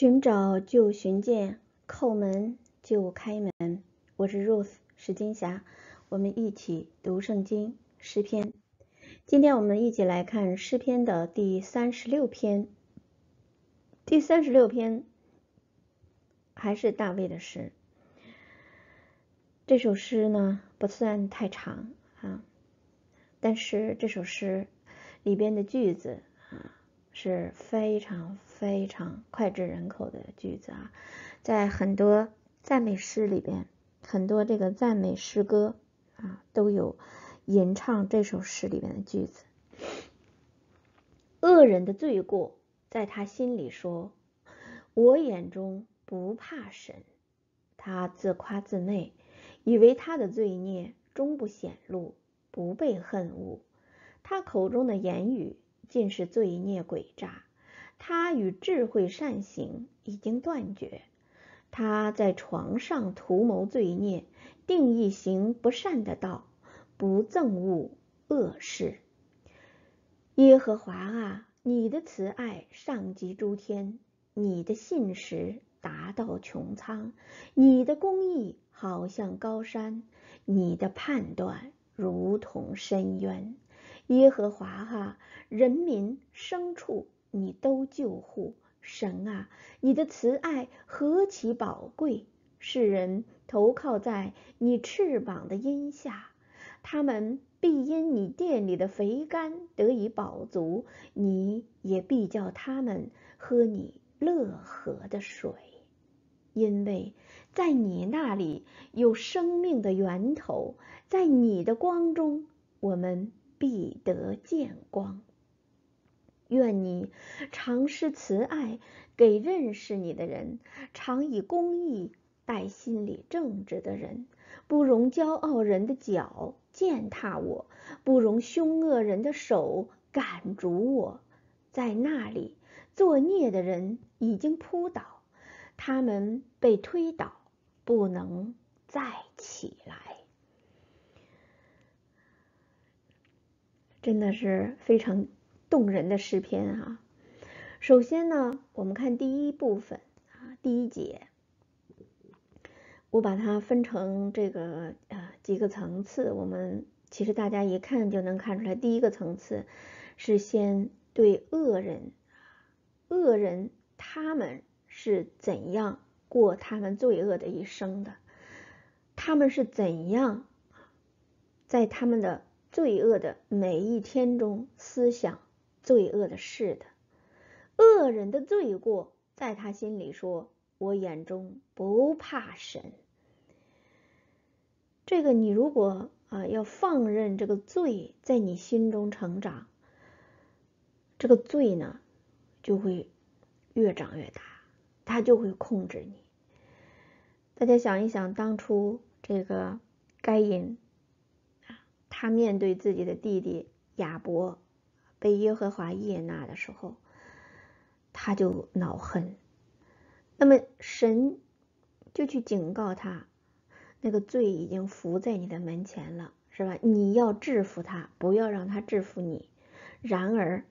寻找就寻见，叩门就开门。我是 Rose 石金霞，我们一起读圣经诗篇。今天我们一起来看诗篇的第三十六篇。第三十六篇还是大卫的诗。这首诗呢不算太长啊，但是这首诗里边的句子啊。是非常非常脍炙人口的句子啊，在很多赞美诗里边，很多这个赞美诗歌啊，都有吟唱这首诗里面的句子。恶人的罪过，在他心里说：“我眼中不怕神。”他自夸自媚，以为他的罪孽终不显露，不被恨恶。他口中的言语。尽是罪孽诡诈，他与智慧善行已经断绝。他在床上图谋罪孽，定义行不善的道，不憎恶恶事。耶和华啊，你的慈爱上及诸天，你的信实达到穹苍，你的公义好像高山，你的判断如同深渊。耶和华啊，人民牲畜你都救护。神啊，你的慈爱何其宝贵！世人投靠在你翅膀的荫下，他们必因你殿里的肥甘得以饱足，你也必叫他们喝你乐河的水，因为在你那里有生命的源头，在你的光中，我们。必得见光。愿你常施慈爱给认识你的人，常以公义待心里正直的人，不容骄傲人的脚践踏我，不容凶恶人的手赶逐我。在那里作孽的人已经扑倒，他们被推倒，不能再起来。真的是非常动人的诗篇啊！首先呢，我们看第一部分啊，第一节，我把它分成这个啊几个层次。我们其实大家一看就能看出来，第一个层次是先对恶人，恶人他们是怎样过他们罪恶的一生的，他们是怎样在他们的。罪恶的每一天中，思想罪恶的事的恶人的罪过，在他心里说：“我眼中不怕神。”这个，你如果啊要放任这个罪在你心中成长，这个罪呢就会越长越大，他就会控制你。大家想一想，当初这个该隐。他面对自己的弟弟亚伯被耶和华悦纳的时候，他就恼恨。那么神就去警告他，那个罪已经伏在你的门前了，是吧？你要制服他，不要让他制服你。然而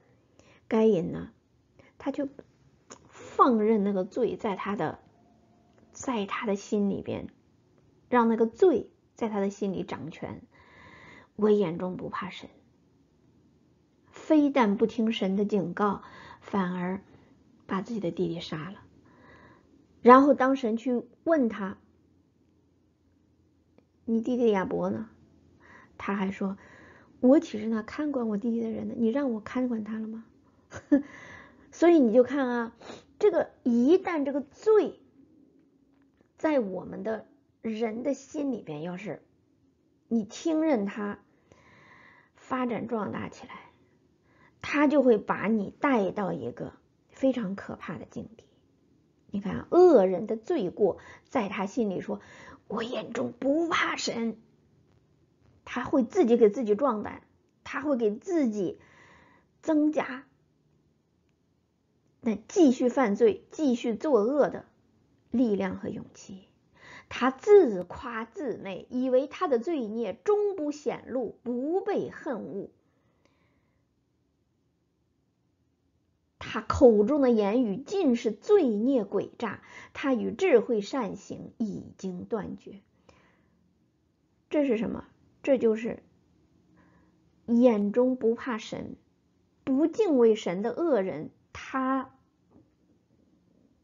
该隐呢，他就放任那个罪在他的在他的心里边，让那个罪在他的心里掌权。我眼中不怕神，非但不听神的警告，反而把自己的弟弟杀了。然后当神去问他：“你弟弟亚伯呢？”他还说：“我岂是那看管我弟弟的人呢？你让我看管他了吗？” 所以你就看啊，这个一旦这个罪在我们的人的心里边，要是你听任他。发展壮大起来，他就会把你带到一个非常可怕的境地。你看，恶人的罪过在他心里说：“我眼中不怕神。”他会自己给自己壮胆，他会给自己增加那继续犯罪、继续作恶的力量和勇气。他自夸自媚，以为他的罪孽终不显露，不被恨恶。他口中的言语尽是罪孽诡诈，他与智慧善行已经断绝。这是什么？这就是眼中不怕神、不敬畏神的恶人，他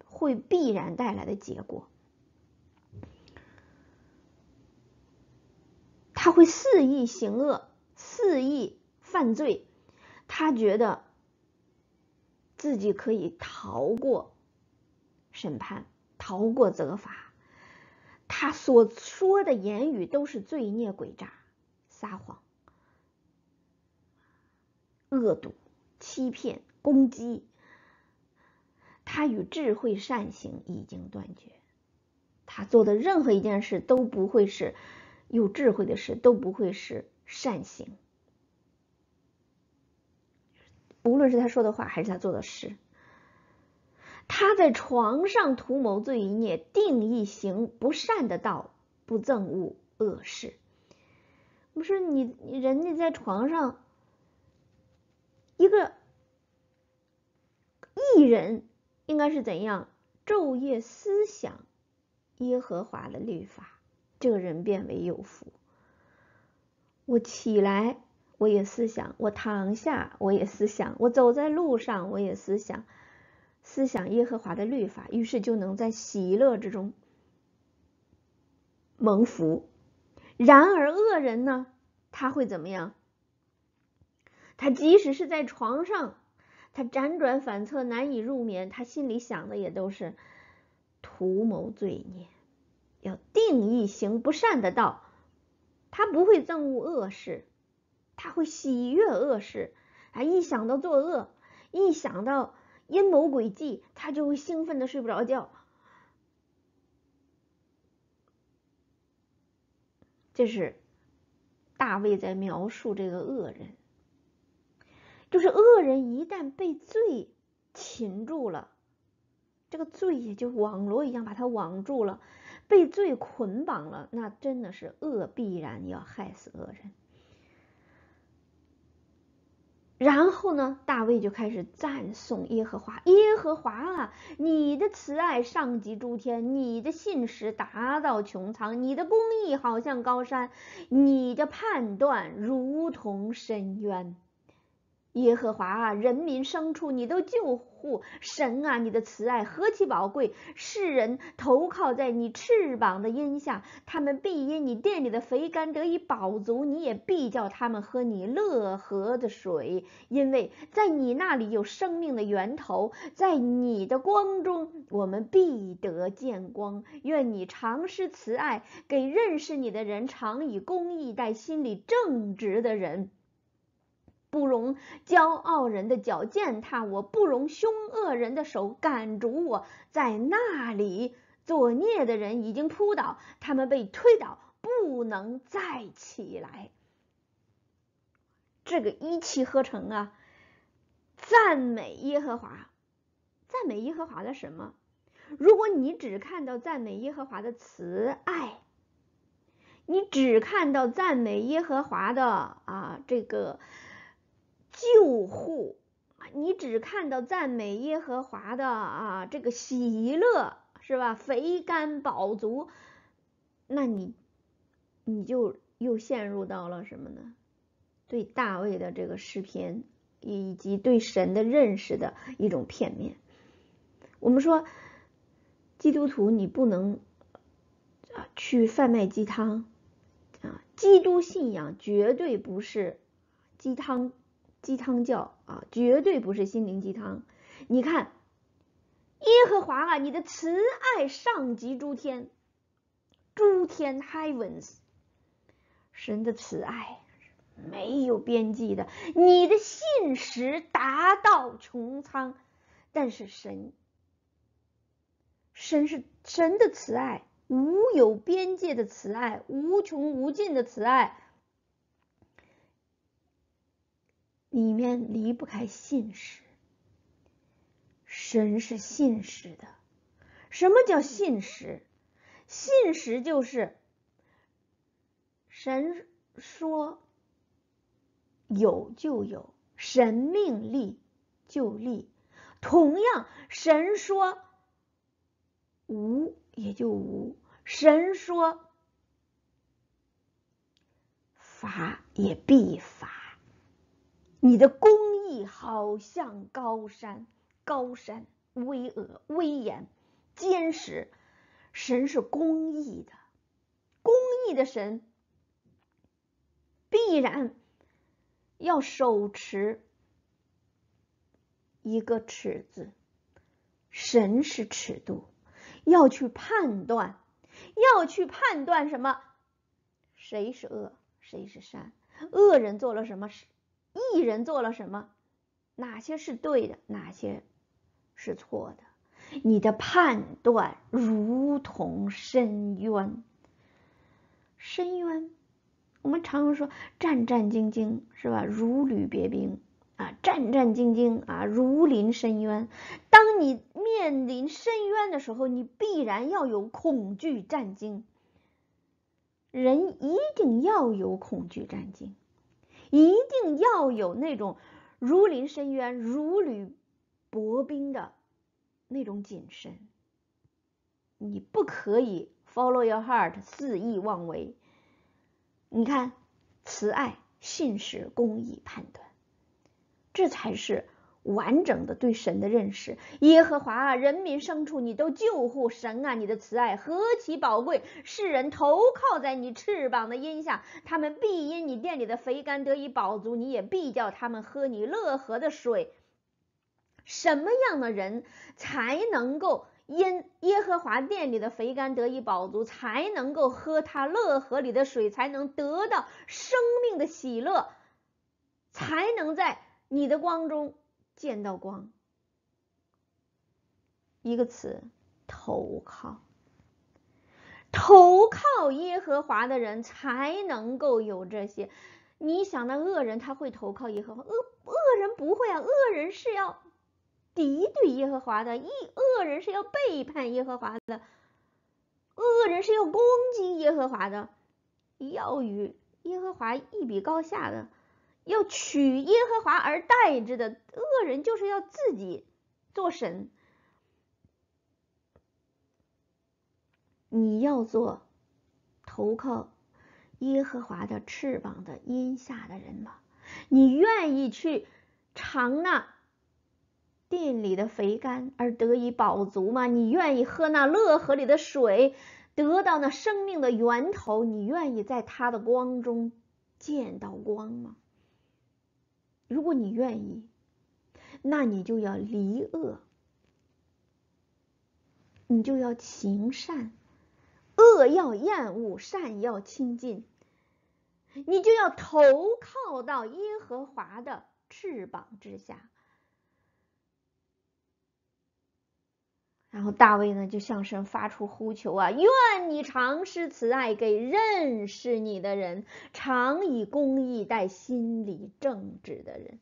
会必然带来的结果。他会肆意行恶，肆意犯罪，他觉得自己可以逃过审判，逃过责罚。他所说的言语都是罪孽诡诈、撒谎、恶毒、欺骗、攻击。他与智慧善行已经断绝，他做的任何一件事都不会是。有智慧的事都不会是善行，无论是他说的话还是他做的事。他在床上图谋罪孽，定义行不善的道，不憎恶恶事。不是你，人家在床上，一个艺人应该是怎样昼夜思想耶和华的律法。这个人变为有福。我起来，我也思想；我躺下，我也思想；我走在路上，我也思想。思想耶和华的律法，于是就能在喜乐之中蒙福。然而恶人呢？他会怎么样？他即使是在床上，他辗转反侧，难以入眠，他心里想的也都是图谋罪孽。要定义行不善的道，他不会憎恶恶事，他会喜悦恶事。啊，一想到作恶，一想到阴谋诡计，他就会兴奋的睡不着觉。这是大卫在描述这个恶人，就是恶人一旦被罪擒住了，这个罪也就网罗一样把他网住了。被罪捆绑了，那真的是恶必然要害死恶人。然后呢，大卫就开始赞颂耶和华：耶和华啊，你的慈爱上及诸天，你的信实达到穹苍，你的公义好像高山，你的判断如同深渊。耶和华啊，人民牲畜你都救护，神啊，你的慈爱何其宝贵！世人投靠在你翅膀的荫下，他们必因你殿里的肥甘得以饱足，你也必叫他们喝你乐河的水，因为在你那里有生命的源头，在你的光中我们必得见光。愿你常施慈爱，给认识你的人，常以公义待心里正直的人。不容骄傲人的脚践踏我，不容凶恶人的手赶逐我。在那里作孽的人已经扑倒，他们被推倒，不能再起来。这个一气呵成啊！赞美耶和华，赞美耶和华的什么？如果你只看到赞美耶和华的慈爱，你只看到赞美耶和华的啊这个。救护，你只看到赞美耶和华的啊，这个喜乐是吧？肥甘饱足，那你你就又陷入到了什么呢？对大卫的这个诗篇以及对神的认识的一种片面。我们说，基督徒你不能啊去贩卖鸡汤啊，基督信仰绝对不是鸡汤。鸡汤教啊，绝对不是心灵鸡汤。你看，耶和华啊，你的慈爱上及诸天，诸天 heavens，神的慈爱没有边际的，你的信实达到穹苍。但是神，神是神的慈爱，无有边界的慈爱，无穷无尽的慈爱。里面离不开信实，神是信实的。什么叫信实？信实就是神说有就有，神命立就立。同样，神说无也就无，神说罚也必罚。你的公义好像高山，高山巍峨威严坚实。神是公义的，公义的神必然要手持。一个尺子，神是尺度，要去判断，要去判断什么？谁是恶，谁是善？恶人做了什么事？一人做了什么？哪些是对的？哪些是错的？你的判断如同深渊，深渊。我们常常说战战兢兢，是吧？如履薄冰。啊，战战兢兢啊，如临深渊。当你面临深渊的时候，你必然要有恐惧战惊。人一定要有恐惧战惊，一定要有那种如临深渊、如履薄冰的那种谨慎。你不可以 follow your heart，肆意妄为。你看，慈爱、信实、公义、判断。这才是完整的对神的认识。耶和华啊，人民牲畜你都救护神啊，你的慈爱何其宝贵！世人投靠在你翅膀的荫下，他们必因你店里的肥甘得以饱足，你也必叫他们喝你乐河的水。什么样的人才能够因耶和华店里的肥甘得以饱足，才能够喝他乐河里的水，才能得到生命的喜乐，才能在。你的光中见到光，一个词，投靠。投靠耶和华的人才能够有这些。你想，那恶人他会投靠耶和华？恶恶人不会啊，恶人是要敌对耶和华的，一恶人是要背叛耶和华的，恶人是要攻击耶和华的，要与耶和华一比高下的。要取耶和华而代之的恶人，就是要自己做神。你要做投靠耶和华的翅膀的荫下的人吗？你愿意去尝那殿里的肥甘而得以饱足吗？你愿意喝那乐河里的水，得到那生命的源头？你愿意在他的光中见到光吗？如果你愿意，那你就要离恶，你就要行善，恶要厌恶，善要亲近，你就要投靠到耶和华的翅膀之下。然后大卫呢，就向神发出呼求啊，愿你常施慈爱给认识你的人，常以公义待心理正直的人。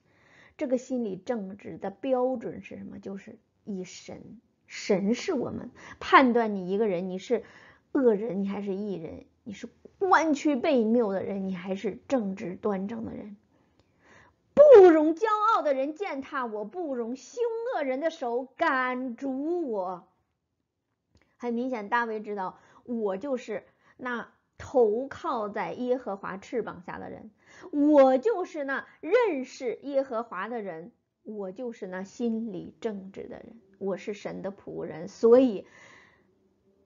这个心理正直的标准是什么？就是以神，神是我们判断你一个人，你是恶人，你还是义人，你是弯曲背谬的人，你还是正直端正的人。不容骄傲的人践踏我，不容凶恶人的手赶逐我。很明显，大卫知道我就是那投靠在耶和华翅膀下的人，我就是那认识耶和华的人，我就是那心里正直的人，我是神的仆人。所以，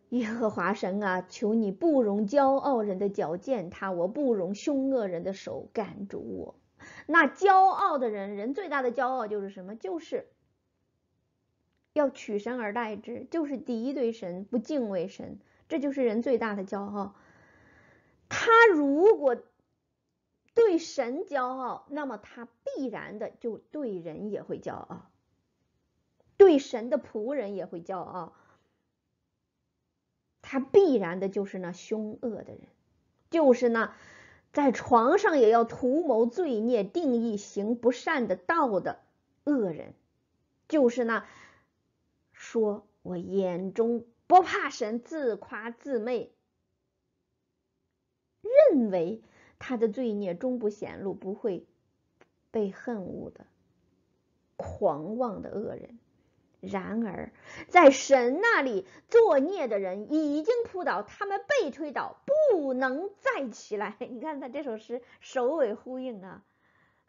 耶和华神啊，求你不容骄傲人的脚践踏我，不容凶恶人的手赶逐我。那骄傲的人，人最大的骄傲就是什么？就是要取神而代之，就是敌对神，不敬畏神，这就是人最大的骄傲。他如果对神骄傲，那么他必然的就对人也会骄傲，对神的仆人也会骄傲。他必然的就是那凶恶的人，就是那。在床上也要图谋罪孽、定义行不善的道的恶人，就是那说我眼中不怕神、自夸自媚，认为他的罪孽终不显露、不会被恨恶的狂妄的恶人。然而，在神那里作孽的人已经扑倒，他们被推倒，不能再起来。你看他这首诗首尾呼应啊，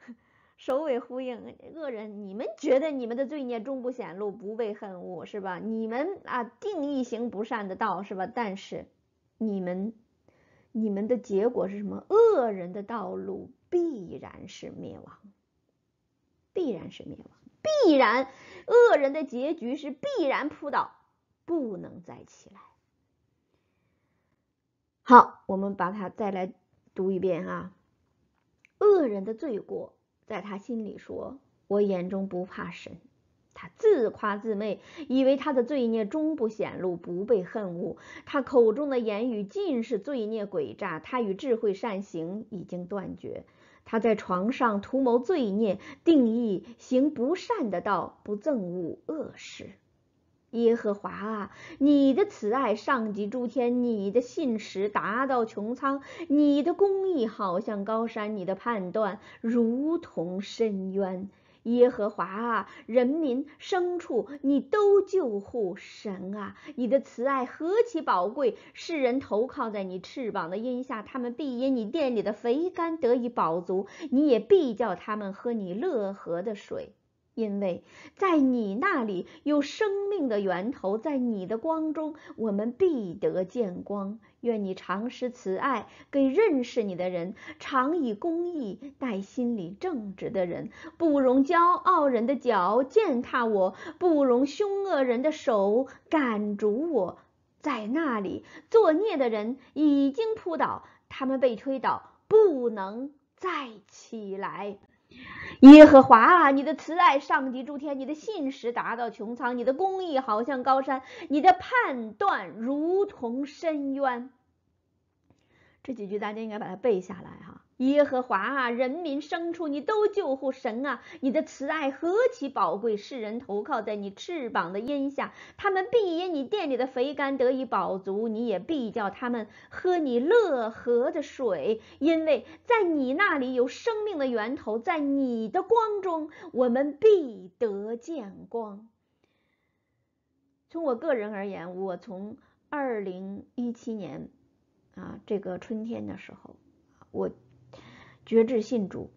首尾呼应。恶人，你们觉得你们的罪孽终不显露，不被恨恶，是吧？你们啊，定义行不善的道，是吧？但是你们，你们的结果是什么？恶人的道路必然是灭亡，必然是灭亡。必然，恶人的结局是必然扑倒，不能再起来。好，我们把它再来读一遍哈。恶人的罪过，在他心里说：“我眼中不怕神。”他自夸自媚，以为他的罪孽终不显露，不被恨恶。他口中的言语尽是罪孽诡诈，他与智慧善行已经断绝。他在床上图谋罪孽，定义行不善的道，不憎恶恶事。耶和华啊，你的慈爱上及诸天，你的信实达到穹苍，你的公义好像高山，你的判断如同深渊。耶和华啊，人民牲畜，你都救护神啊！你的慈爱何其宝贵，世人投靠在你翅膀的荫下，他们必因你殿里的肥甘得以饱足，你也必叫他们喝你乐河的水。因为在你那里有生命的源头，在你的光中，我们必得见光。愿你常施慈爱给认识你的人，常以公义待心里正直的人。不容骄傲人的脚践踏我，不容凶恶人的手赶逐我。在那里作孽的人已经扑倒，他们被推倒，不能再起来。耶和华啊，你的慈爱上帝诸天，你的信实达到穹苍，你的公义好像高山，你的判断如同深渊。这几句大家应该把它背下来哈。耶和华啊，人民牲畜你都救护神啊！你的慈爱何其宝贵，世人投靠在你翅膀的荫下，他们必因你殿里的肥甘得以饱足，你也必叫他们喝你乐河的水，因为在你那里有生命的源头，在你的光中，我们必得见光。从我个人而言，我从二零一七年啊这个春天的时候，我。觉志信主，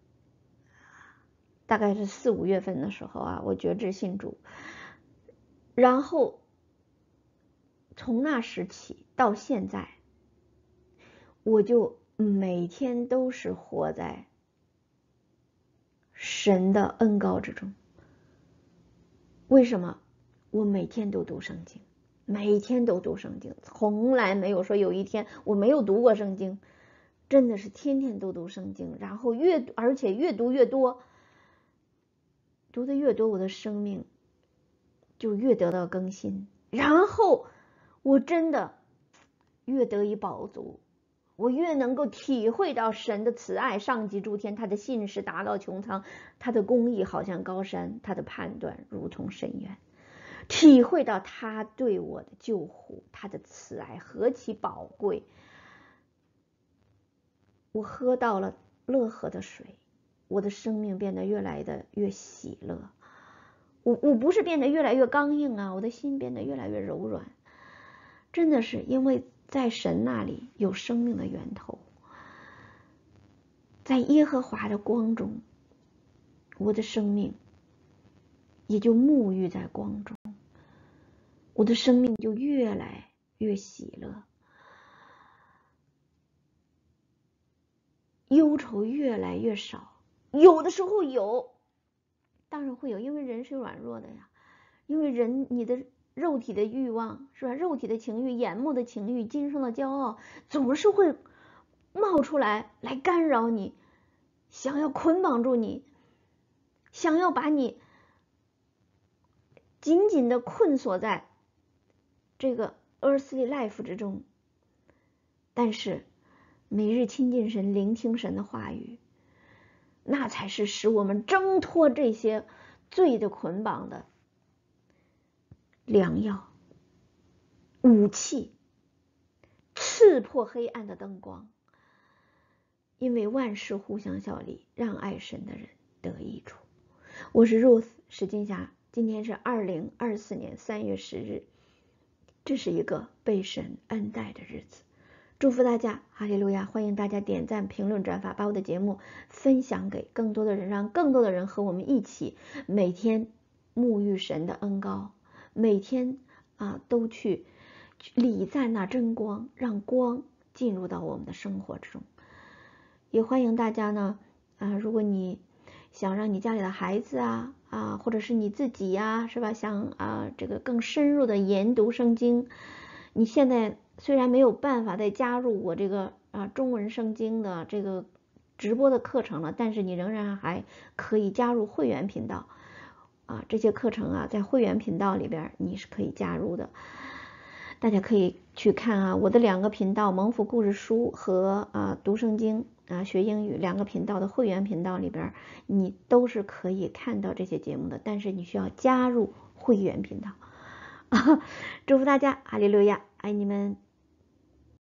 大概是四五月份的时候啊，我觉志信主，然后从那时起到现在，我就每天都是活在神的恩高之中。为什么？我每天都读圣经，每天都读圣经，从来没有说有一天我没有读过圣经。真的是天天都读圣经，然后越而且越读越多，读的越多，我的生命就越得到更新，然后我真的越得以饱足，我越能够体会到神的慈爱上及诸天，他的信实达到穹苍，他的公义好像高山，他的判断如同深渊，体会到他对我的救护，他的慈爱何其宝贵。我喝到了乐河的水，我的生命变得越来的越喜乐。我我不是变得越来越刚硬啊，我的心变得越来越柔软。真的是因为在神那里有生命的源头，在耶和华的光中，我的生命也就沐浴在光中，我的生命就越来越喜乐。忧愁越来越少，有的时候有，当然会有，因为人是软弱的呀。因为人，你的肉体的欲望是吧？肉体的情欲、眼目的情欲、今生的骄傲，总是会冒出来，来干扰你，想要捆绑住你，想要把你紧紧的困锁在这个 earthly life 之中。但是。每日亲近神，聆听神的话语，那才是使我们挣脱这些罪的捆绑的良药、武器，刺破黑暗的灯光。因为万事互相效力，让爱神的人得益处。我是 Rose 史金霞，今天是二零二四年三月十日，这是一个被神恩待的日子。祝福大家，哈利路亚！欢迎大家点赞、评论、转发，把我的节目分享给更多的人，让更多的人和我们一起每天沐浴神的恩高，每天啊都去礼赞那真光，让光进入到我们的生活之中。也欢迎大家呢啊，如果你想让你家里的孩子啊啊，或者是你自己呀，是吧？想啊这个更深入的研读圣经，你现在。虽然没有办法再加入我这个啊中文圣经的这个直播的课程了，但是你仍然还可以加入会员频道啊，这些课程啊在会员频道里边你是可以加入的。大家可以去看啊我的两个频道蒙福故事书和啊读圣经啊学英语两个频道的会员频道里边，你都是可以看到这些节目的，但是你需要加入会员频道。祝福大家，哈利路亚，爱你们。